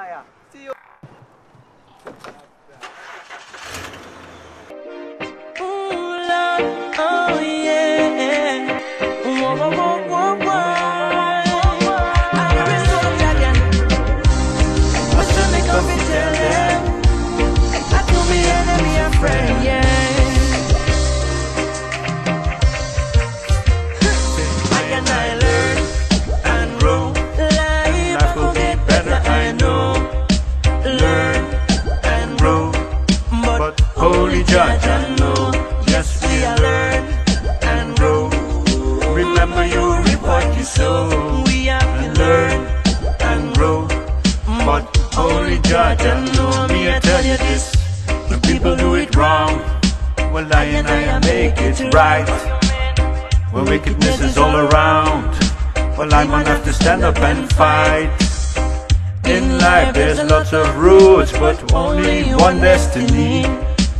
Ah, yeah. See you. Holy judge, I know. Me, I tell you this. When people do it wrong, well, I and I make it right. When wickedness is all around, well, I might have to stand up and fight. In life there's lots of roads, but only one destiny.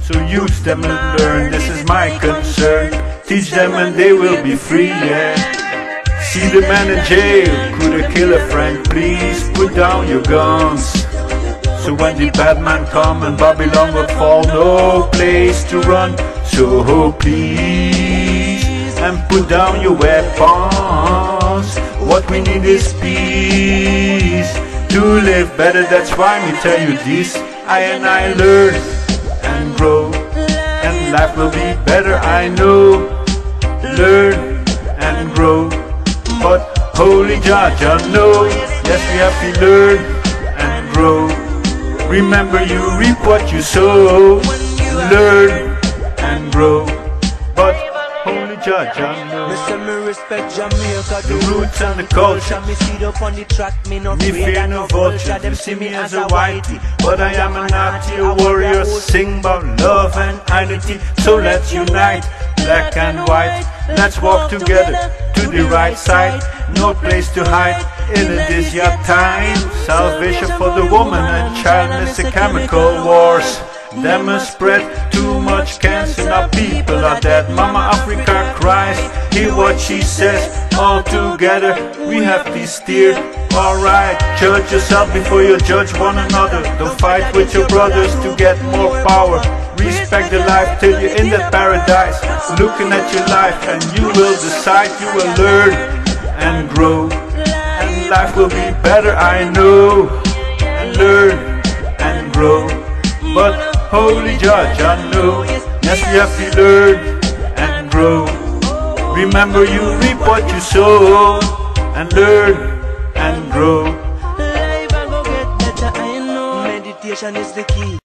So use them and learn, this is my concern. Teach them and they will be free, yeah. See the man in jail, could have killed a friend, please put down your guns. So when the bad man come and Babylon will fall, no place to run. So please, and put down your weapons. What we need is peace to live better. That's why me tell you this. I and I learn and grow, and life will be better. I know. Learn and grow, but Holy Judge, I know. Yes, we have to learn and grow. Remember, you reap what you sow. Learn and grow, but only Judge, I know. Me say me respect Jamaica, The roots and the culture. Me see up on the track, me no Me fear no vulture, them see me as a whitey. But I am a naughty warrior, sing about love and unity. So let's unite, black and white. Let's walk together to the right side No place to hide in this your time Salvation for the woman and child miss the chemical wars them a spread too much cancer, now people are dead. Mama Africa cries, hear what she says. All together we have to steer. Alright, judge yourself before you judge one another. Don't fight with your brothers to get more power. Respect the life till you're in the paradise. Looking at your life and you will decide, you will learn and grow. And life will be better, I know. And learn and grow. But Holy Judge, I know. Yes, we have to learn and grow. Remember, you reap what you sow, and learn and grow. Life go get better, I know. Meditation is the key.